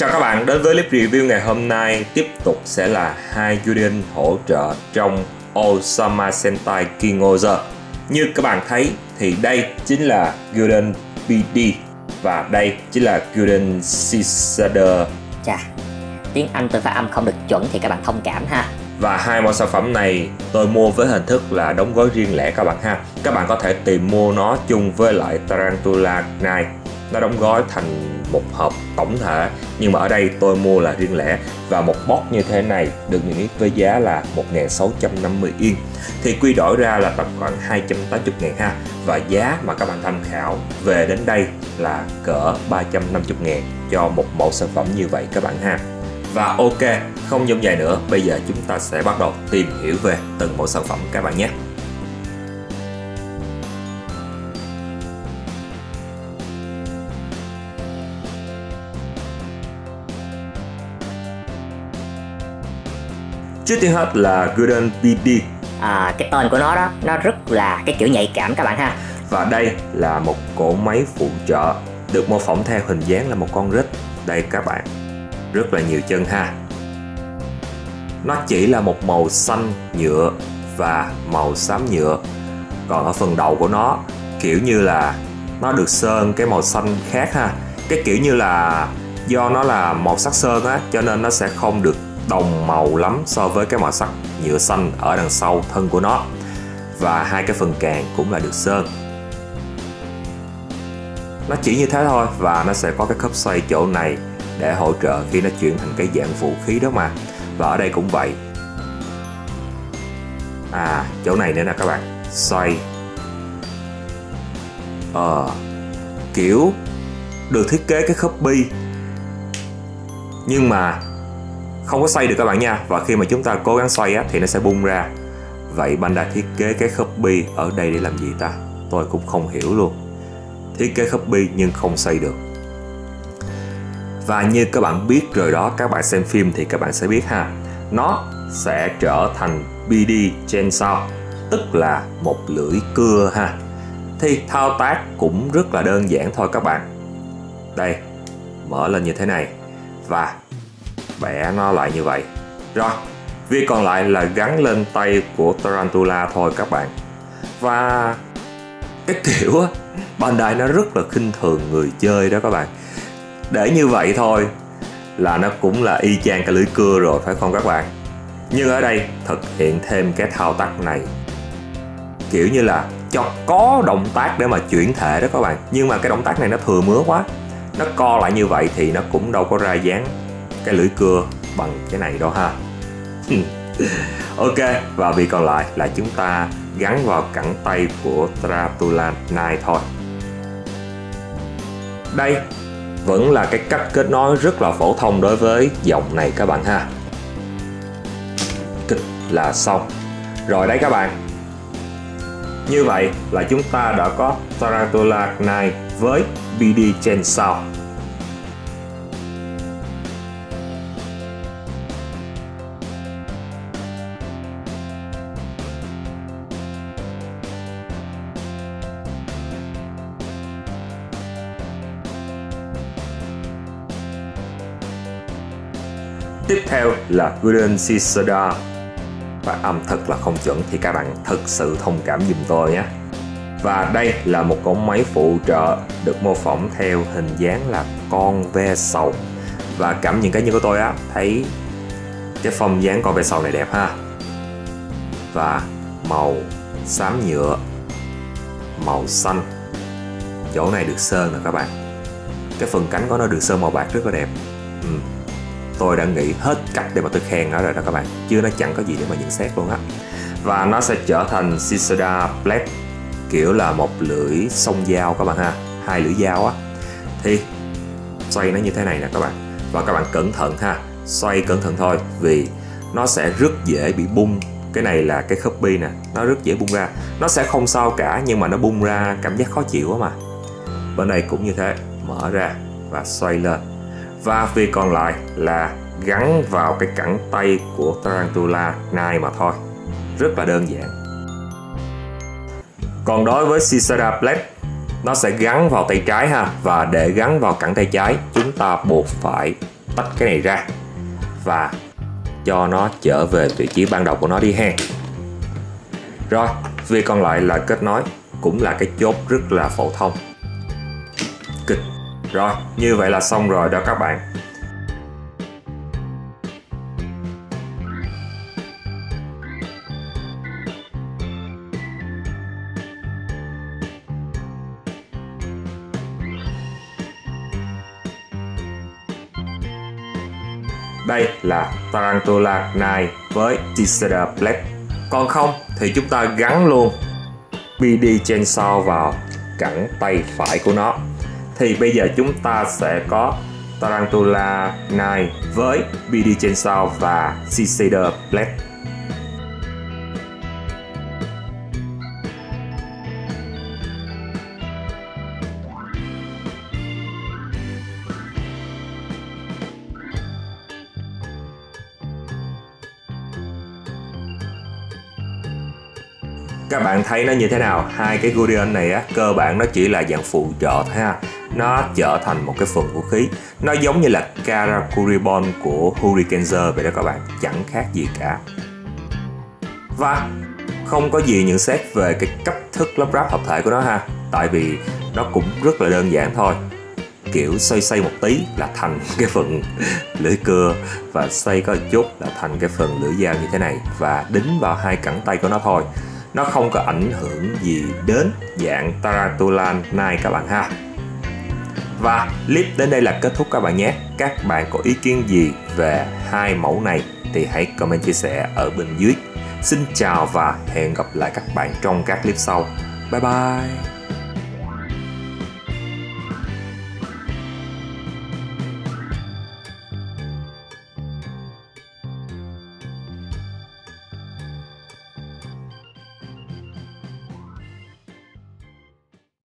Chào các bạn, đến với clip review ngày hôm nay tiếp tục sẽ là hai Yuden hỗ trợ trong Osama Sentai King Ozer. Như các bạn thấy thì đây chính là Gilden PD và đây chính là Gilden Cisader. Chà, tiếng Anh tôi phát âm không được chuẩn thì các bạn thông cảm ha. Và hai mẫu sản phẩm này tôi mua với hình thức là đóng gói riêng lẻ các bạn ha. Các bạn có thể tìm mua nó chung với lại Tarantula Knight. Nó đóng gói thành một hộp tổng thể. Nhưng mà ở đây tôi mua là riêng lẻ. Và một box như thế này được niêm yết với giá là 1650 yên. Thì quy đổi ra là tầm khoảng 280 ngàn ha. Và giá mà các bạn tham khảo về đến đây là cỡ 350 ngàn cho một mẫu sản phẩm như vậy các bạn ha. Và ok, không dông dài nữa. Bây giờ chúng ta sẽ bắt đầu tìm hiểu về từng mẫu sản phẩm các bạn nhé. Trước tiên hết là Golden PD À, cái tên của nó đó, nó rất là cái kiểu nhạy cảm các bạn ha. Và đây là một cỗ máy phụ trợ được mô phỏng theo hình dáng là một con rít. Đây các bạn, rất là nhiều chân ha. Nó chỉ là một màu xanh nhựa và màu xám nhựa. Còn ở phần đầu của nó kiểu như là nó được sơn cái màu xanh khác ha. Cái kiểu như là do nó là màu sắc sơn á cho nên nó sẽ không được đồng màu lắm so với cái màu sắc nhựa xanh ở đằng sau thân của nó. Và hai cái phần càng cũng là được sơn. Nó chỉ như thế thôi và nó sẽ có cái khớp xoay chỗ này để hỗ trợ khi nó chuyển thành cái dạng vũ khí đó mà. Và ở đây cũng vậy. À chỗ này nữa nè các bạn. Xoay. Ờ kiểu được thiết kế cái khớp bi. Nhưng mà không có xoay được các bạn nha. Và khi mà chúng ta cố gắng xoay á, thì nó sẽ bung ra. Vậy Bandai thiết kế cái khớp bi ở đây để làm gì ta? Tôi cũng không hiểu luôn. Thiết kế khớp bi nhưng không xoay được. Và như các bạn biết rồi đó các bạn xem phim thì các bạn sẽ biết ha. Nó sẽ trở thành BD trên sau tức là một lưỡi cưa ha. Thì thao tác cũng rất là đơn giản thôi các bạn. Đây mở lên như thế này. Và bẻ nó lại như vậy. Rồi, việc còn lại là gắn lên tay của Tarantula thôi các bạn. Và cái kiểu á, Bandai nó rất là khinh thường người chơi đó các bạn. Để như vậy thôi là nó cũng là y chang cái lưới cưa rồi, phải không các bạn? Nhưng ở đây thực hiện thêm cái thao tác này. Kiểu như là cho có động tác để mà chuyển thể đó các bạn. Nhưng mà cái động tác này nó thừa mứa quá. Nó co lại như vậy thì nó cũng đâu có ra dáng cái lưỡi cưa bằng cái này đâu ha. Ok, và việc còn lại là chúng ta gắn vào cẳng tay của Tratula này thôi. Đây, vẫn là cái cách kết nối rất là phổ thông đối với dòng này các bạn ha. Kích là xong. Rồi đấy các bạn. Như vậy là chúng ta đã có Tarantula Knight với BD trên Tiếp theo là Golden Caesar Và âm thật là không chuẩn thì các bạn thật sự thông cảm giùm tôi nhé. Và đây là một cổng máy phụ trợ được mô phỏng theo hình dáng là con ve sầu. Và cảm nhận cá nhân của tôi á, thấy cái phong dáng con ve sầu này đẹp ha. Và màu xám nhựa, màu xanh. Chỗ này được sơn nè các bạn. Cái phần cánh của nó được sơn màu bạc rất là đẹp. Ừ tôi đã nghĩ hết cách để mà tôi khen nó rồi đó các bạn. Chứ nó chẳng có gì để mà nhận xét luôn á. Và nó sẽ trở thành Cicada black, kiểu là một lưỡi song dao các bạn ha. Hai lưỡi dao á. Thì, xoay nó như thế này nè các bạn. Và các bạn cẩn thận ha. Xoay cẩn thận thôi, vì nó sẽ rất dễ bị bung. Cái này là cái khớp bi nè. Nó rất dễ bung ra. Nó sẽ không sao cả, nhưng mà nó bung ra cảm giác khó chịu quá mà. Bên này cũng như thế. Mở ra và xoay lên và việc còn lại là gắn vào cái cẳng tay của Tarantula nai mà thôi. Rất là đơn giản. Còn đối với Cicada Blade nó sẽ gắn vào tay trái ha. Và để gắn vào cẳng tay trái, chúng ta buộc phải tách cái này ra. Và cho nó trở về vị trí ban đầu của nó đi ha. Rồi việc còn lại là kết nối, cũng là cái chốt rất là phổ thông. Kịch rồi, như vậy là xong rồi đó các bạn Đây là Tarantula Night với Tisera Black. Còn không thì chúng ta gắn luôn BD Chainsaw vào cẳng tay phải của nó. Thì bây giờ chúng ta sẽ có Tarantula này với BD Chainsaw và Cicada Blade. các bạn thấy nó như thế nào hai cái Guardian này á, cơ bản nó chỉ là dạng phụ trợ thôi ha nó trở thành một cái phần vũ khí. Nó giống như là Karakuribon của Hurricaneer vậy đó các bạn. Chẳng khác gì cả. Và không có gì nhận xét về cái cách thức lắp ráp hợp thể của nó ha. Tại vì nó cũng rất là đơn giản thôi. Kiểu xoay xoay một tí là thành cái phần lưỡi cưa và xoay có một chút là thành cái phần lưỡi dao như thế này và đính vào hai cẳng tay của nó thôi. Nó không có ảnh hưởng gì đến dạng Tarantula này các bạn ha và clip đến đây là kết thúc các bạn nhé. Các bạn có ý kiến gì về hai mẫu này thì hãy comment chia sẻ ở bên dưới. Xin chào và hẹn gặp lại các bạn trong các clip sau. Bye bye.